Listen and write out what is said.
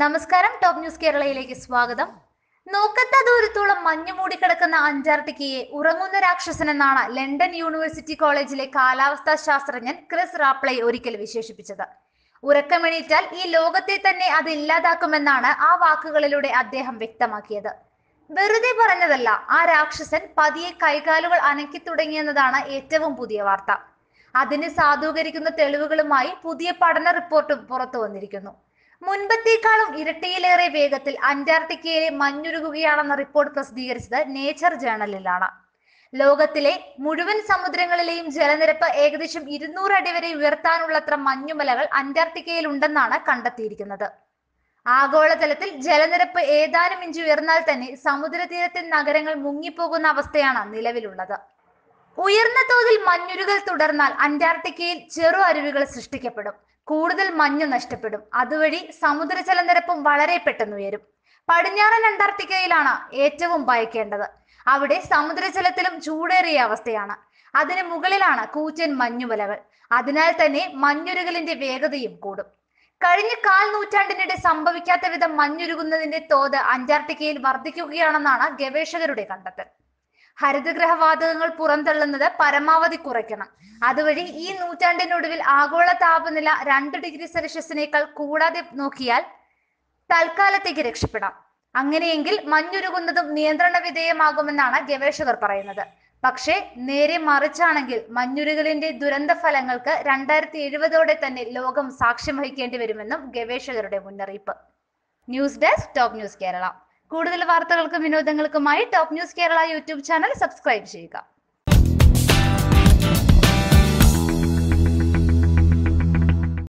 നമസ്കാരം top news കേരളയിലേക്ക് സ്വാഗതം. നോക്കത്ത ദൂരത്തോളം മഞ്ഞു മൂടിക്കിടക്കുന്ന അന്റാർട്ടിക്കയെ ഉറങ്ങുന്ന രാക്ഷസൻ എന്നാണ് ലണ്ടൻ യൂണിവേഴ്സിറ്റി കോളേജിലെ കാലാവസ്ഥാ ശാസ്ത്രജ്ഞൻ ക്രിസ് റാപ്ലൈ ഒരിക്കൽ വിശേഷിപ്പിച്ചത്. ഉറക്കമെണീറ്റാൽ ഈ ലോകത്തെ തന്നെ അത് ഇല്ലാതാക്കുമെന്നാണ് ആ വാക്കുകളിലൂടെ അദ്ദേഹം വ്യക്തമാക്കിയത്. വെറുതെ പറഞ്ഞതല്ല ആ രാക്ഷസൻ പതിയെ കൈകാലുകൾ അനക്കി തുടങ്ങിയെന്നതാണ് ഏറ്റവും പുതിയ വാർത്ത. അതിന് സാധൂകരിക്കുന്ന തെളിവുകളുമായി പുതിയ പഠന റിപ്പോർട്ടും പുറത്തു വന്നിരിക്കുന്നു. മുൻപത്തേക്കാളും ഇരട്ടിയിലേറെ വേഗത്തിൽ അന്റാർട്ടിക്കയിലെ മഞ്ഞുരുകുകയാണെന്ന റിപ്പോർട്ട് പ്രസിദ്ധീകരിച്ചത് നേച്ചർ ജേണലിലാണ്. ലോകത്തിലെ മുഴുവൻ സമുദ്രങ്ങളിലെയും ജലനിരപ്പ് ഏകദേശം ഇരുന്നൂറ് അടി വരെ ഉയർത്താനുള്ളത്ര മഞ്ഞുമലകൾ അന്റാർട്ടിക്കയിൽ ഉണ്ടെന്നാണ് കണ്ടെത്തിയിരിക്കുന്നത്. ആഗോളതലത്തിൽ ജലനിരപ്പ് ഏതാനും ഇഞ്ച് ഉയർന്നാൽ തന്നെ സമുദ്രതീരത്തെ നഗരങ്ങൾ മുങ്ങിപ്പോകുന്ന അവസ്ഥയാണ് നിലവിലുള്ളത്. ഉയർന്ന തോതിൽ മഞ്ഞുരുകൾ തുടർന്നാൽ അന്റാർട്ടിക്കയിൽ ചെറു അരുവികൾ സൃഷ്ടിക്കപ്പെടും. കൂടുതൽ മഞ്ഞ് നഷ്ടപ്പെടും. അതുവഴി സമുദ്രജലനിരപ്പും വളരെ പെട്ടെന്ന് ഉയരും. പടിഞ്ഞാറൻ അന്റാർട്ടിക്കയിലാണ് ഏറ്റവും ഭയക്കേണ്ടത്. അവിടെ സമുദ്രജലത്തിലും ചൂടേറിയ അവസ്ഥയാണ്. അതിന് മുകളിലാണ് കൂറ്റൻ മഞ്ഞുമലകൾ അതിനാൽ തന്നെ മഞ്ഞുരുകലിന്റെ വേഗതയും കൂടും. കഴിഞ്ഞ കാൽ നൂറ്റാണ്ടിനിടെ സംഭവിക്കാത്ത വിധം മഞ്ഞുരുകുന്നതിന്റെ തോത് അന്റാർട്ടിക്കയിൽ വർദ്ധിക്കുകയാണെന്നാണ് ഗവേഷകരുടെ കണ്ടെത്തൽ. ഹരിതഗ്രഹ വാതകങ്ങൾ പുറന്തള്ളുന്നത് പരമാവധി കുറയ്ക്കണം. അതുവഴി ഈ നൂറ്റാണ്ടിനൊടുവിൽ ആഗോള താപനില രണ്ട് ഡിഗ്രി സെൽഷ്യസിനേക്കാൾ കൂടാതെ നോക്കിയാൽ തൽക്കാലത്തേക്ക് രക്ഷപ്പെടാം. അങ്ങനെയെങ്കിൽ മഞ്ഞുരുകുന്നതും നിയന്ത്രണ വിധേയമാകുമെന്നാണ് ഗവേഷകർ പറയുന്നത്. പക്ഷേ നേരെ മറിച്ചാണെങ്കിൽ മഞ്ഞുരുകലിന്റെ ദുരന്ത ഫലങ്ങൾക്ക് രണ്ടായിരത്തി എഴുപതോടെ തന്നെ ലോകം സാക്ഷ്യം വഹിക്കേണ്ടി വരുമെന്നും ഗവേഷകരുടെ മുന്നറിയിപ്പ്. News desk top news Kerala. കൂടുതൽ വാർത്തകൾക്കും വിനോദങ്ങൾക്കുമായി top news Kerala YouTube channel subscribe ചെയ്യുക.